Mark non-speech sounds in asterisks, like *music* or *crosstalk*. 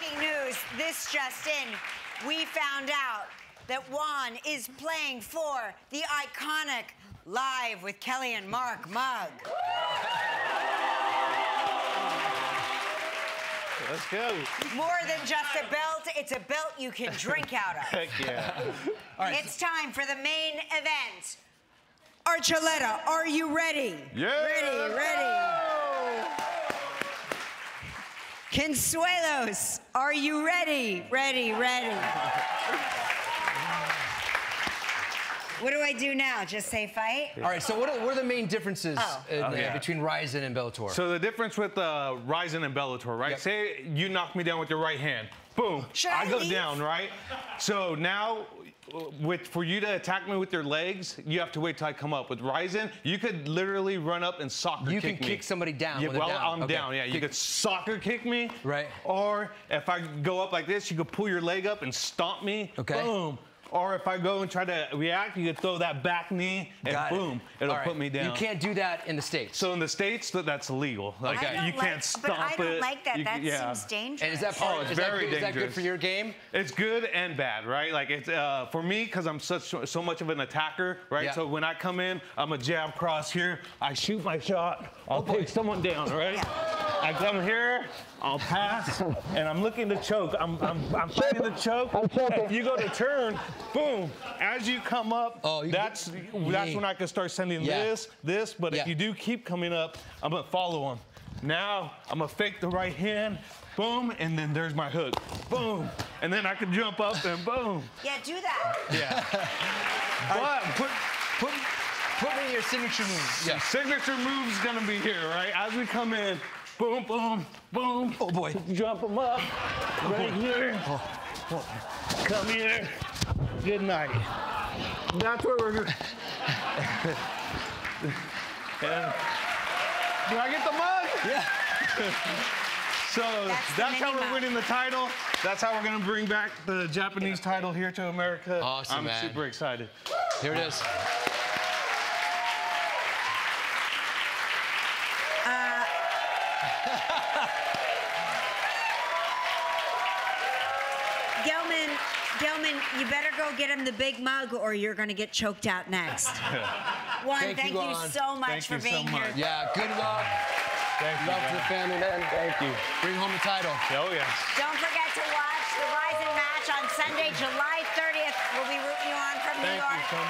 Breaking news, this just in. We found out that Juan is playing for the iconic Live with Kelly and Mark mug. Let's go. More than just a belt, it's a belt you can drink out of. Heck yeah. It's time for the main event. Archuleta, are you ready? Yeah, Ready, let's ready. Consuelos, are you ready? Ready, ready. What do I do now? Just say fight? All right, so what are, what are the main differences Oh. in, uh, yeah. between Rizin and Bellator? So the difference with uh, Rizin and Bellator, right? Yep. Say you knock me down with your right hand. Boom. Should I I go leave? down, right? So now, with for you to attack me with your legs, you have to wait till I come up. With Rizin, you could literally run up and soccer You kick me. You can kick somebody down Yeah, when well, down. I'm Okay. down. Yeah, you Kick- could soccer kick me. Right. Or if I go up like this, you could pull your leg up and stomp me. Okay. Boom. Or if I go and try to react, you could throw that back knee and Got boom, it'll All right. put me down. You can't do that in the States. So in the states, th- that's illegal. Like I you like- can't stomp But I don't it. like that. You- that yeah. seems dangerous. and is that part, Oh, it's is, that very good, is that good for your game? It's good and bad, right? Like it's uh, for me because I'm such so much of an attacker, right? Yeah. So when I come in, I'm a jab cross here. I shoot my shot. Oh, I'll take someone down, right? Yeah. I come here. I'll pass, and I'm looking to choke. I'm I'm, I'm fighting to choke. If you go to turn, boom. As you come up, Oh, you- that's that's Yeah. when I can start sending Yeah. this, this. But Yeah. if you do keep coming up, I'm gonna follow him. Now I'm gonna fake the right hand, boom, and then there's my hook, boom, and then I can jump up and boom. yeah, do that. Yeah. *laughs* but put Put, put me in your signature move. Yeah. signature move's gonna be here, right? As we come in, boom, boom, boom. Oh boy. Jump them up, oh, right here. Oh, oh. Come here. Good night. That's where we're. Going. and, did I get the mug? Yeah. *laughs* So That's that's, how we're mug. winning the title. That's how we're gonna bring back the Japanese title here to America. Awesome, I'm man. super excited. Here it is. *laughs* Gelman, Gelman, you better go get him the big mug or you're going to get choked out next. *laughs* Juan, Thank thank, you, you, so much Thank for you so being here. much. Yeah, good luck. Thank you. Love to the family, man. Thank you. Bring home the title. Oh yeah. Don't forget to watch the Rizin match on Sunday, July 30th. We'll be rooting you on from New Thank you York. so